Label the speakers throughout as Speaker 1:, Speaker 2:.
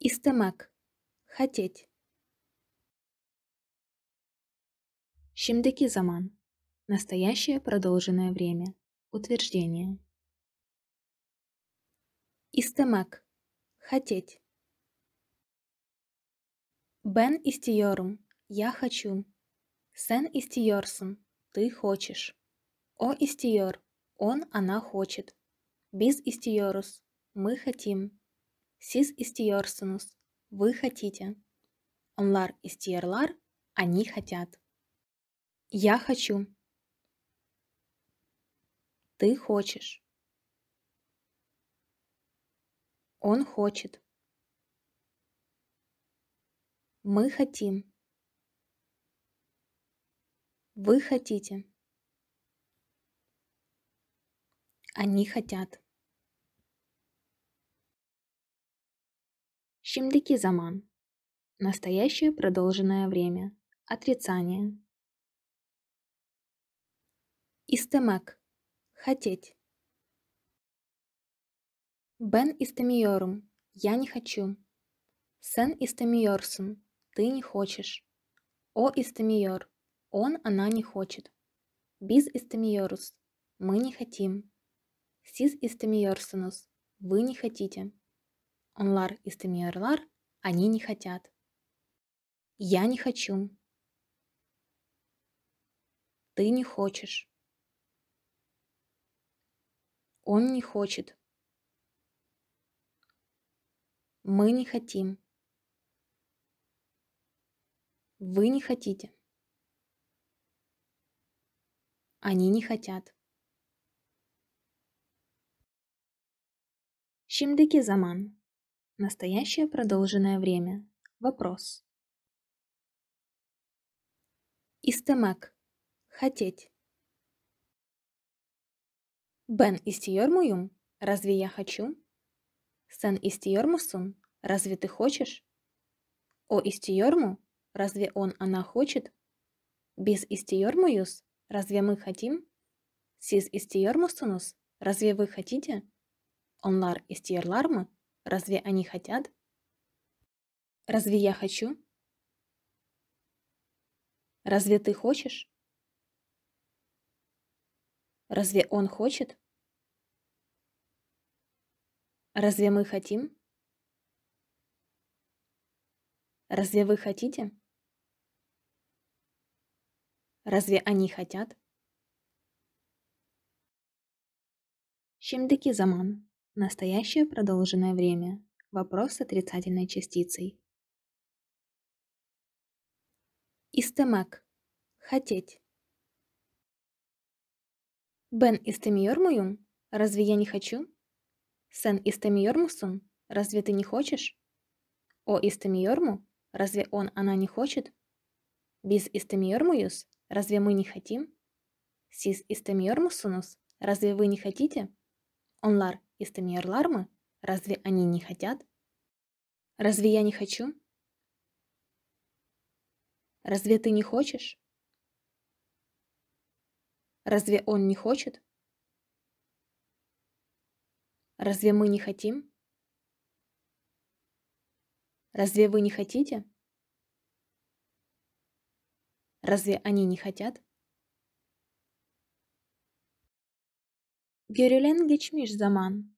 Speaker 1: İstemek. Хотеть. Şimdiki zaman. Настоящее продолженное время. Утверждение. İstemek. Хотеть. Ben istiyorum. Я хочу. Sen istiyorsun. Ты хочешь. O istiyor. Он, она хочет. Biz istiyoruz. Мы хотим. Siz istiyorsunuz. Вы хотите. Onlar istiyorlar. Они хотят. Я хочу. Ты хочешь. Он хочет. Мы хотим. Вы хотите. Они хотят. Şimdiki zaman. Настоящее продолженное время. Отрицание. İstemek. Хотеть. Ben istemiyorum. Я не хочу. Sen istemiyorsun. Ты не хочешь. O istemiyor. Он, она не хочет. Biz istemiyoruz. Мы не хотим. Siz istemiyorsunuz. Вы не хотите. Onlar istemiyorlar. Они не хотят. Я не хочу. Ты не хочешь. Он не хочет. Мы не хотим. Вы не хотите. Они не хотят. Şimdiki zaman. Настоящее продолженное время. Вопрос. İstemek. Хотеть. Istiyor muyum? Разве я хочу? Istiyor musun? Разве ты хочешь? Istiyor mu? Разве он, она хочет? Istiyor muyuz? Разве мы хотим? Istiyor musunuz? Разве вы хотите? Istiyorlar mı? Разве они хотят? Разве я хочу? Разве ты хочешь? Разве он хочет? Разве мы хотим? Разве вы хотите? Разве они хотят? Şimdiki zaman. Настоящее продолженное время. Вопрос с отрицательной частицей. İstemek. Хотеть. Istemiyor muyum? Разве я не хочу? Istemiyor musun? Разве ты не хочешь? Istemiyor mu? Разве он, она не хочет? Istemiyor muyuz? Разве мы не хотим? Istemiyor musunuz? Разве вы не хотите? Onlar istemiyorlar mı? Разве они не хотят? Разве я не хочу? Разве ты не хочешь? Разве он не хочет? Разве мы не хотим? Разве вы не хотите? Разве они не хотят? Görülen geçmiş zaman.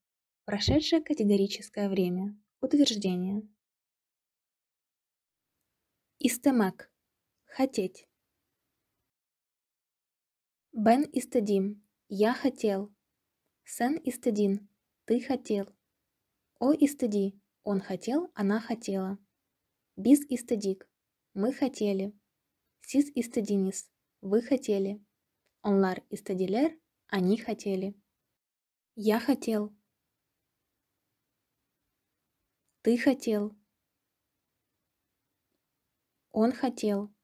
Speaker 1: Прошедшее категорическое время. Утверждение. İstemek. Хотеть. Ben istedim. Я хотел. Sen istedin. Ты хотел. О istedi. Он хотел, она хотела. Biz istedik. Мы хотели. Siz istediniz. Вы хотели. Onlar istediler, они хотели. Я хотел. Ты хотел. Он хотел.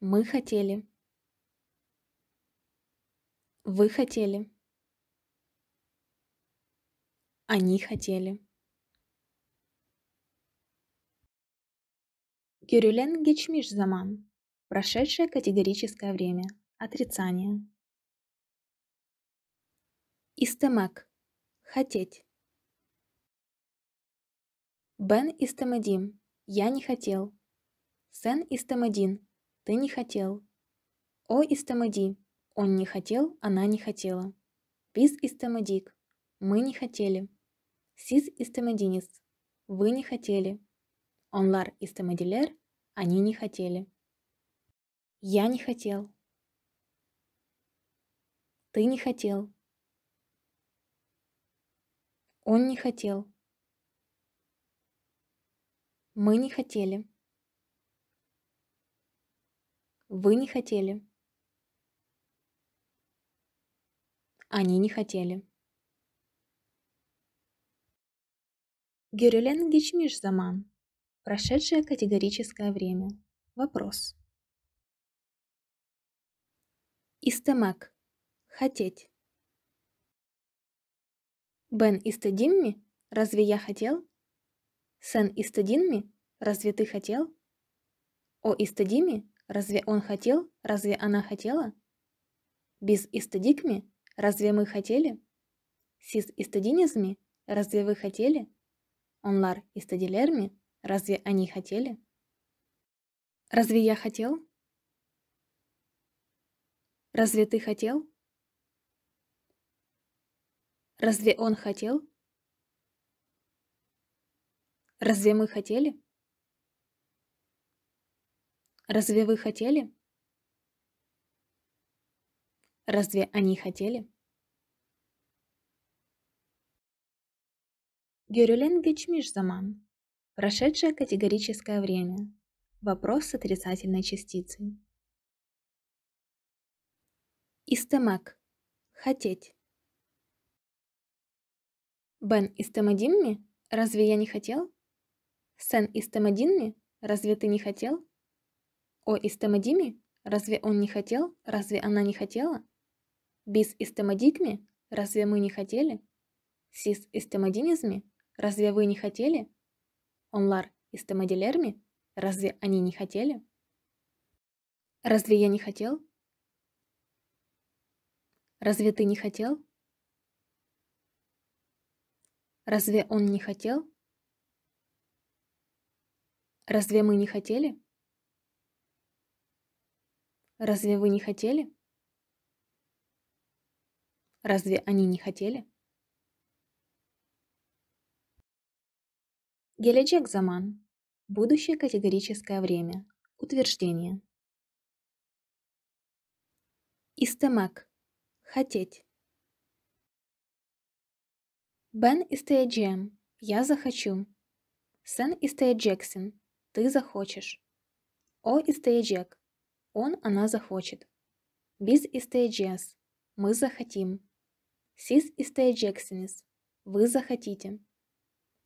Speaker 1: Мы хотели. Вы хотели. Они хотели. Görülen geçmiş zaman. Прошедшее категорическое время. Отрицание. İstemek. Хотеть. Бен истемедим. Я не хотел. Сен истемедин. Ты не хотел. О истемеди. Он не хотел, она не хотела. Biz istemedik. Мы не хотели. Siz istemediniz. Вы не хотели. Onlar istemediler. Они не хотели. Я не хотел. Ты не хотел. Он не хотел. Мы не хотели. Вы не хотели. Они не хотели. Görülen geçmiş zaman. Прошедшее категорическое время. Вопрос. Истемек. Хотеть. Бен истедим ми? Разве я хотел? Сен истедин ми? Разве ты хотел? О истедими? Разве он хотел? Разве она хотела? Без истедикми? Разве мы хотели? Сис истединизми? Разве вы хотели? Онлар истедилерми? Разве они хотели? Разве я хотел? Разве ты хотел? Разве он хотел? Разве мы хотели? Разве вы хотели? Разве они хотели? Görülen geçmiş zaman. Прошедшее категорическое время. Вопрос с отрицательной частицей. Истемек. Хотеть. Бен истемадимми? Разве я не хотел? Сен истемадинми? Разве ты не хотел? О истемадими? Разве он не хотел? Разве она не хотела? Бис истемадикми? Разве мы не хотели? Сис истемадинизми? Разве вы не хотели? Онлар истемадилерми? Разве они не хотели? Разве я не хотел? Разве ты не хотел? Разве он не хотел? Разве мы не хотели? Разве вы не хотели? Разве они не хотели? Gelecek zaman. Будущее категорическое время. Утверждение. Истемек. Хотеть. Ben isteyeceğim. Я захочу. Sen isteyeceksin. Ты захочешь. О isteyecek. Он, она захочет. Biz isteyeceğiz. Мы захотим. Siz isteyeceksiniz. Вы захотите.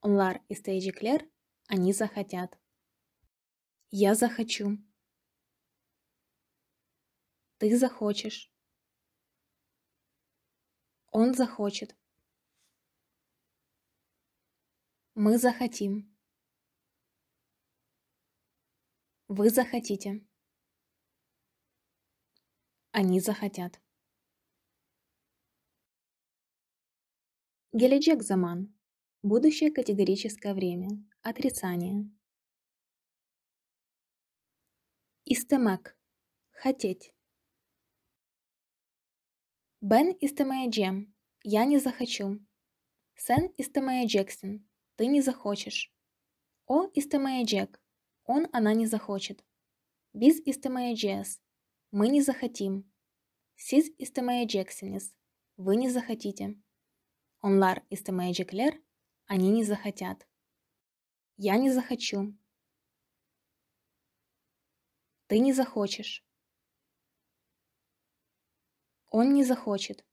Speaker 1: Onlar isteyecekler. Они захотят. Я захочу. Ты захочешь. Он захочет. Мы захотим. Вы захотите. Они захотят. Gelecek zaman. Будущее категорическое время. Отрицание. Истемек. Хотеть. Бен истемееджем. Я не захочу. Сен истемееджексин. Ты не захочешь. О истемееджек. Он, она не захочет. Biz истемееджес. Мы не захотим. Siz istemeyeceksiniz. Вы не захотите. Onlar istemeyecekler. Они не захотят. Я не захочу. Ты не захочешь. Он не захочет.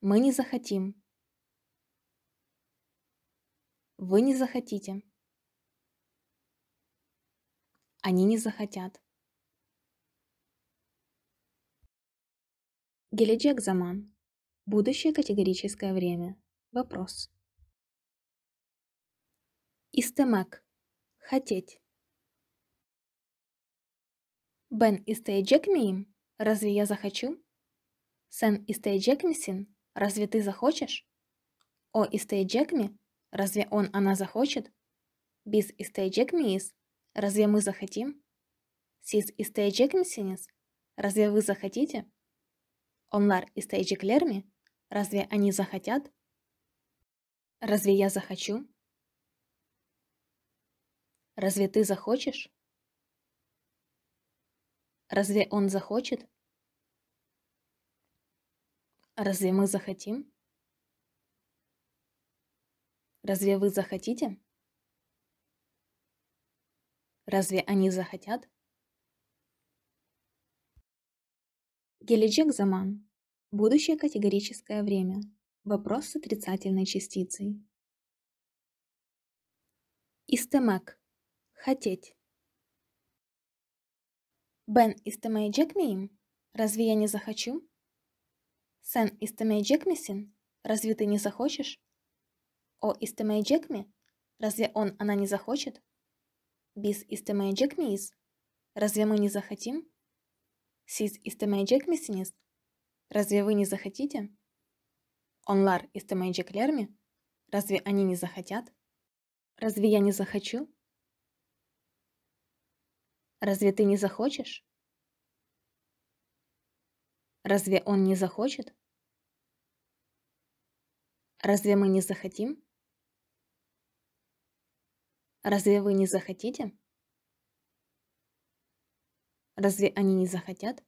Speaker 1: Мы не захотим. Вы не захотите. Они не захотят. Gelecek zaman. Будущее категорическое время. Вопрос. Истемек. Хотеть. Ben isteyecek miyim? Разве я захочу? Sen isteyecek misin? Разве ты захочешь? О isteyecek mi? Разве он, она захочет? Biz isteyecek miyiz? Разве мы захотим? Siz isteyecek misiniz? Разве вы захотите? Onlar isteyecekler mi? Разве они захотят? Разве я захочу? Разве ты захочешь? Разве он захочет? Разве мы захотим? Разве вы захотите? Разве они захотят? Gelecek zaman. Будущее категорическое время. Вопрос с отрицательной частицей. İstemek. Хотеть. Ben istemeyecek miyim? Разве я не захочу? Sen istemeyecek misin? Разве ты не захочешь? O istemeyecek? Разве он, она не захочет? Biz istemeyecek miyiz? Разве мы не захотим? Siz istemeyecek misiniz? Разве вы не захотите? Onlar istemeyecekler mi? Разве они не захотят? Разве я не захочу? Разве ты не захочешь? Разве он не захочет? Разве мы не захотим? Разве вы не захотите? Разве они не захотят?